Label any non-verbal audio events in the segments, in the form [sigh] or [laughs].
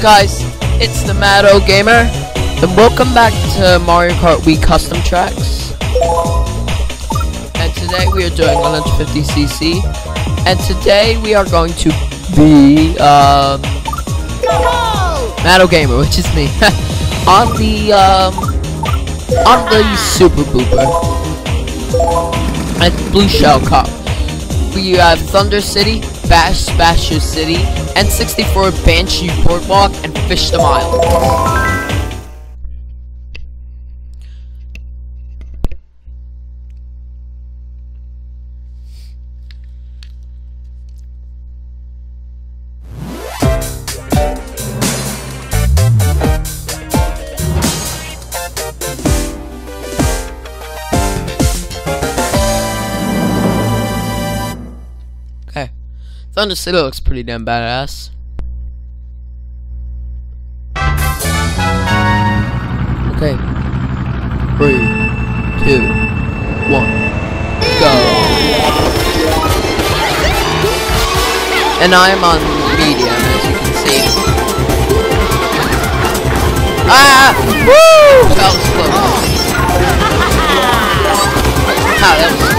guys? It's the MattOgamer, and welcome back to Mario Kart Wii Custom Tracks. And today we are doing 150cc, and today we are going to be um, MattOgamer, which is me, [laughs] on the um, on the Super Booper at Blue Shell Cup. We have Thunder City, Bash Basher City, N64 Banshee Boardwalk, and Fish the Mile. City looks pretty damn badass. Okay. Three, two, one, go. And I am on medium, as you can see. Ah! Woo! That was close. [laughs] Ah, that was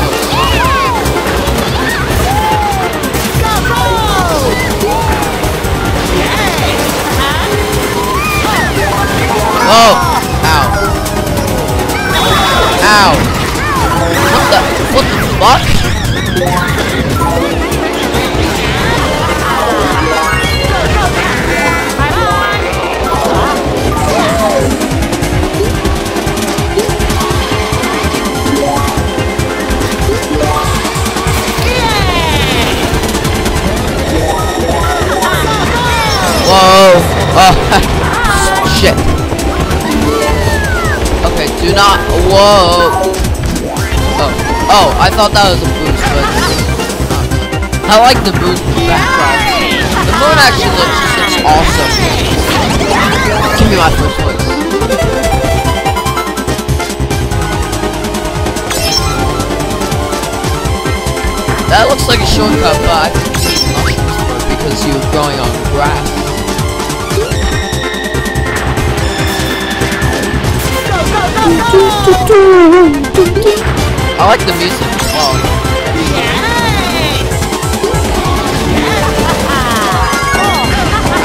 close. Oh! Ow. Ow. What the, what the fuck? Whoa! Oh, [laughs] shit. Okay, do not. Whoa! Oh, oh, I thought that was a boost, but I like the boost in the background. The moon actually looks just awesome. Give me my first place. That looks like a shortcut, but I think you mushrooms because he was growing on grass. I like the music as well.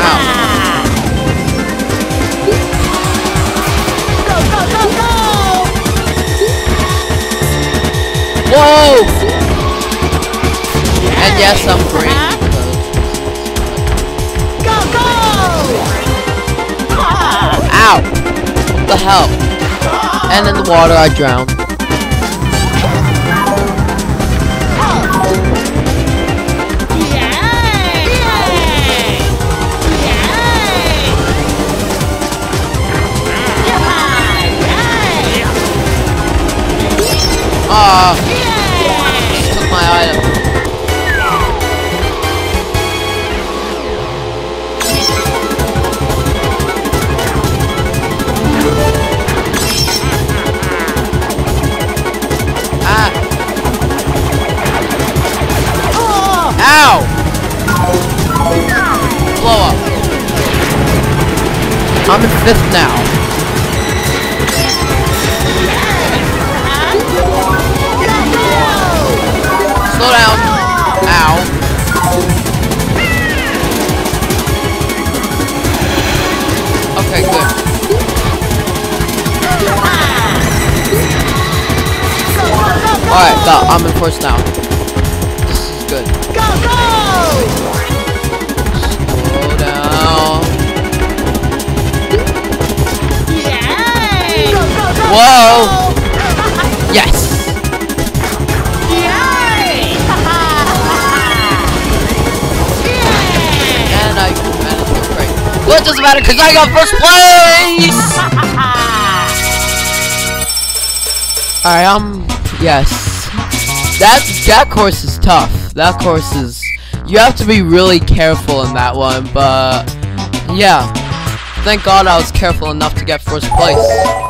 Ow. Whoa! And yes, I'm green. Ow! What the hell? And in the water, I drowned. I'm in fifth now. Slow down. Ow. Okay, good. Alright, I'm in first now. This is good. Slow down. Because I got first place! [laughs] Alright, um, yes. That, that course is tough. That course is, you have to be really careful in that one, but, yeah. Thank God I was careful enough to get first place.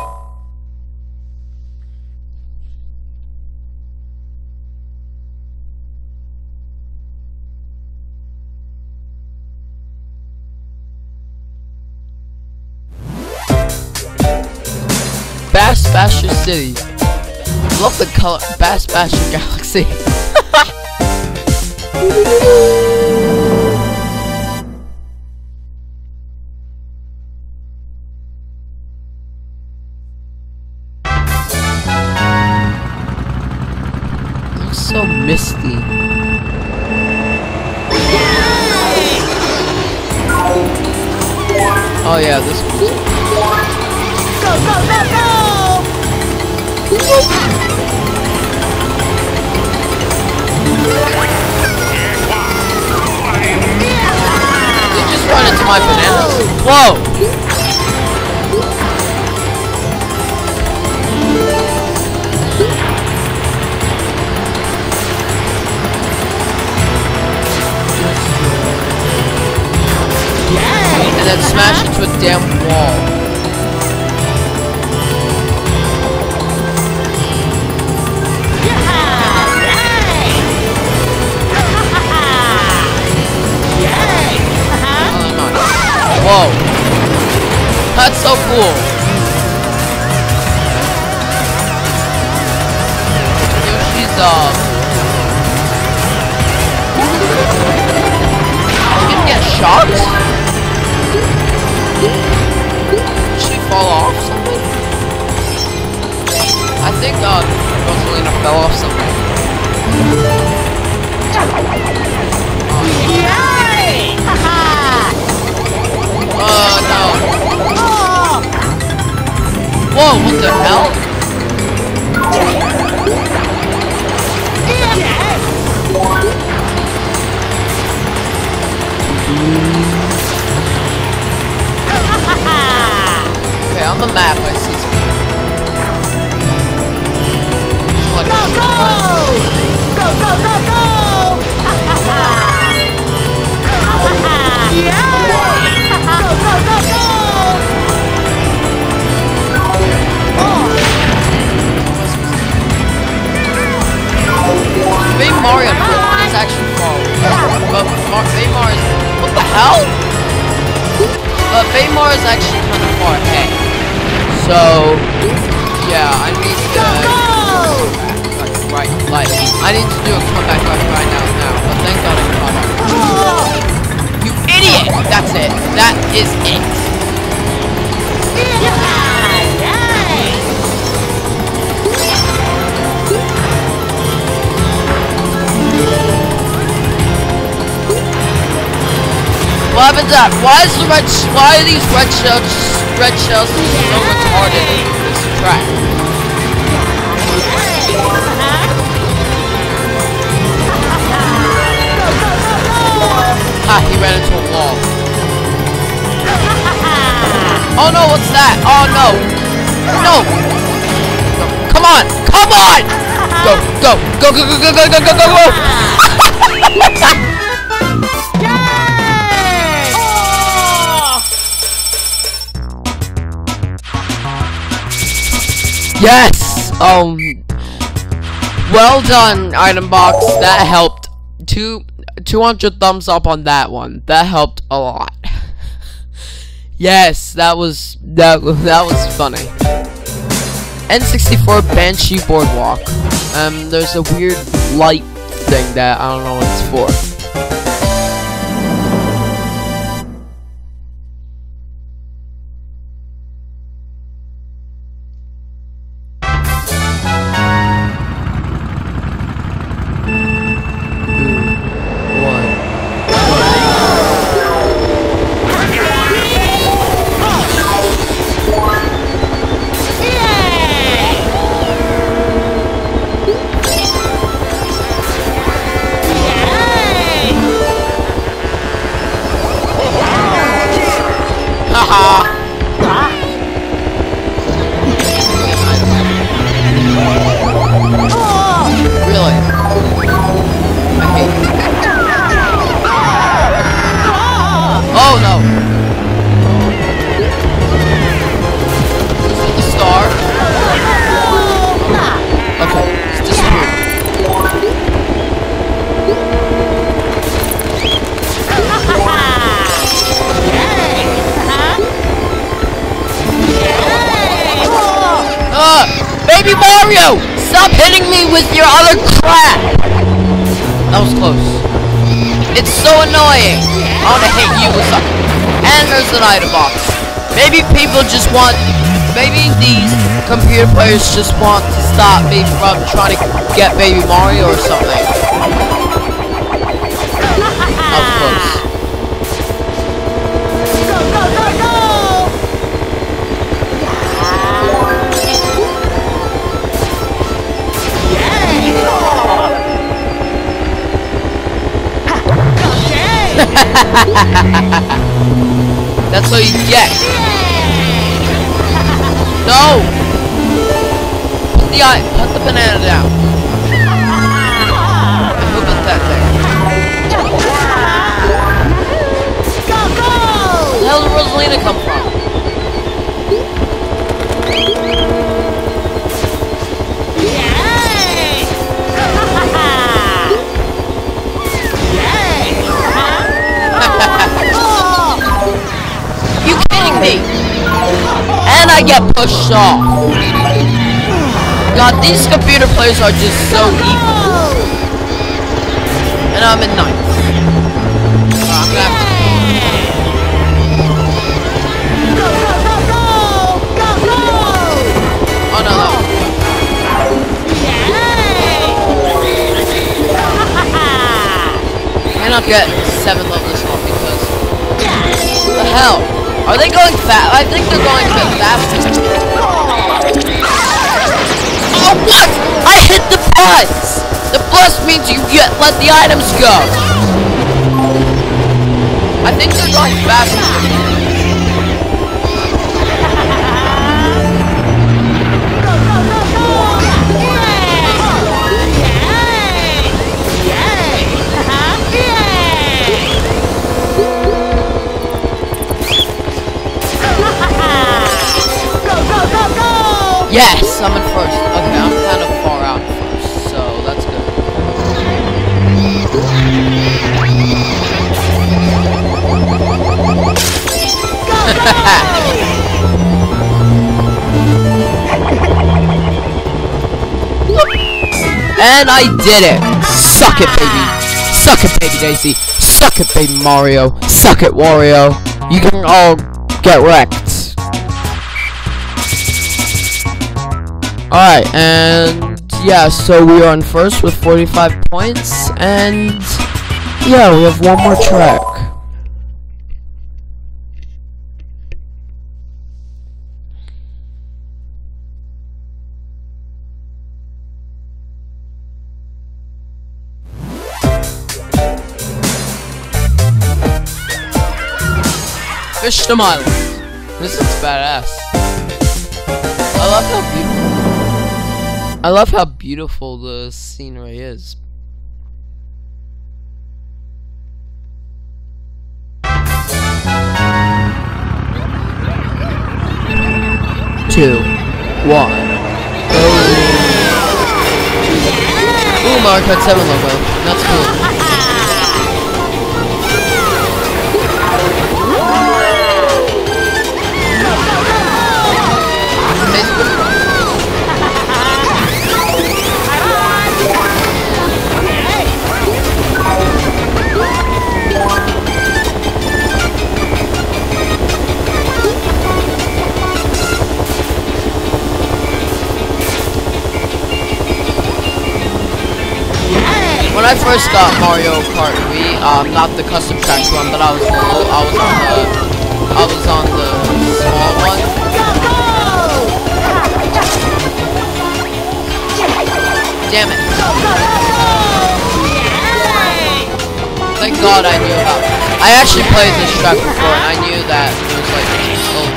Basher City. Love the color Bass Basher Galaxy. [laughs] Looks so misty. Oh yeah, this Go, go, go, just run into my bananas? Whoa! And then smash into a damn wall. Whoa. That's so cool. Yoshi's, uh... You gonna get shocked? Did she fall off something? I think, uh, Rosalina fell off something. Whoa, what the hell? Okay, on the map, I see Mario is actually far. But Mar Baby Mario What the hell? But Baby Mario is actually kind of far ahead. So, yeah, I need to... Like, right, like, I need to do a comeback right, right now, now. But thank God I caught up. Oh. You idiot! That's it. That is it. What happened to that? Why is the red? Why are these red shells? Red shells so retarded in this track? Ha! He ran into a wall. Oh no! What's that? Oh! No! No. Come on! Come on! Go! Go! Go! Go! Go! Go! Go! Go! Go! Go! Yes! Um Well done, item box. That helped. Two 200 thumbs up on that one. That helped a lot. yes, that was that that was funny. N64 Banshee Boardwalk. Um there's a weird light thing that I don't know what it's for. Your other crap! That was close. It's so annoying. I want to hit you with something. And there's an item box. Maybe people just want, maybe these computer players just want to stop me from trying to get Baby Mario or something. That was close. [laughs] That's what you get. No! Put the eye, put the banana down. Who put that thing? Go, go! Where the hell did Rosalina come from? Me? And I get pushed off. God, these computer players are just so evil. And I'm in ninth. So I'm gonna have to! Oh no, no. Cannot get seven levels off because the hell? Are they going fast? I think they're going a bit fast. Oh what? I hit the plus! The plus means you get let the items go. I think they're going faster. Yes, I'm in first. Okay, I'm kind of far out first, so that's good. [laughs] And I did it! Suck it, baby! Suck it, baby Daisy! Suck it, baby Mario! Suck it, Wario! You can all get wrecked. Alright, and yeah, so we are in first with 45 points, and yeah, we have one more track. Fishtom Island. This is badass. I love how beautiful. I love how beautiful the scenery is. Two, one, go. Ooh, Mario Kart 7 logo. That's first got Mario Kart Wii, um, not the custom tracks one, but I was low, I was on the, I was on the small one. Damn it! Thank God I knew about. I actually played this track before, and I knew that it was like a little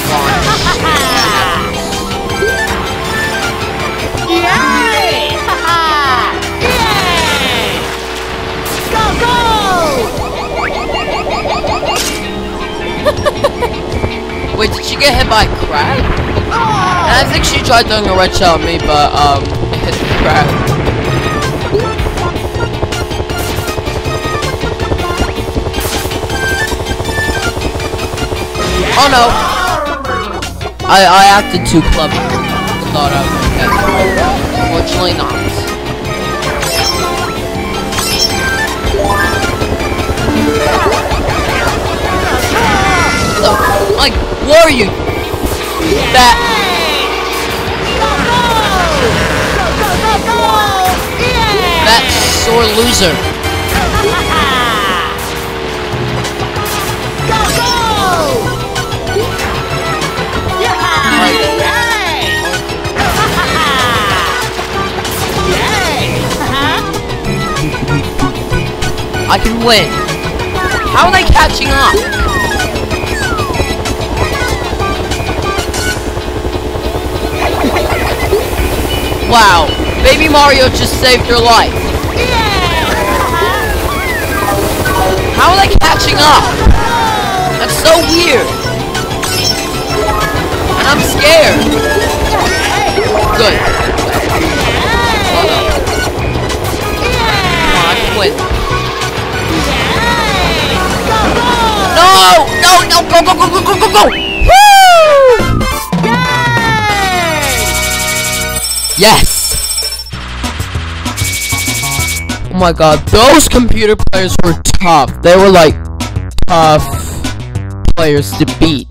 launch. Wait, did she get hit by a crab? And I think she tried doing a red shell on me, but um, it hit the crab. Oh no! I I acted too clever. Thought I was. Unfortunately not. Are you? That that sore loser. I can win. How are they catching up? Wow, Baby Mario just saved your life. How are they catching up? That's so weird. And I'm scared. Good. I win. No! No, no, go, go, go, go, go, go, go! Yes! Oh my god, those computer players were tough. They were like tough players to beat.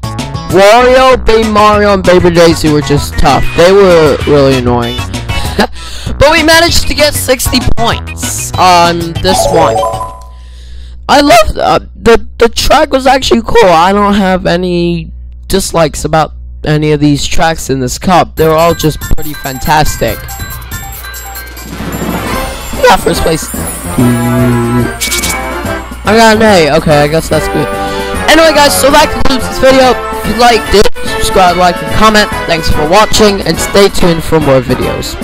Wario, Baby Mario, and Baby Daisy were just tough. They were really annoying. [laughs] but we managed to get 60 points on this one. I love uh, the the track was actually cool. I don't have any dislikes about any of these tracks in this cup. They're all just pretty fantastic. Yeah, first place. I got an A. Okay, I guess that's good. Anyway, guys, so that concludes this video. If you liked it, subscribe, like, and comment. Thanks for watching, and stay tuned for more videos.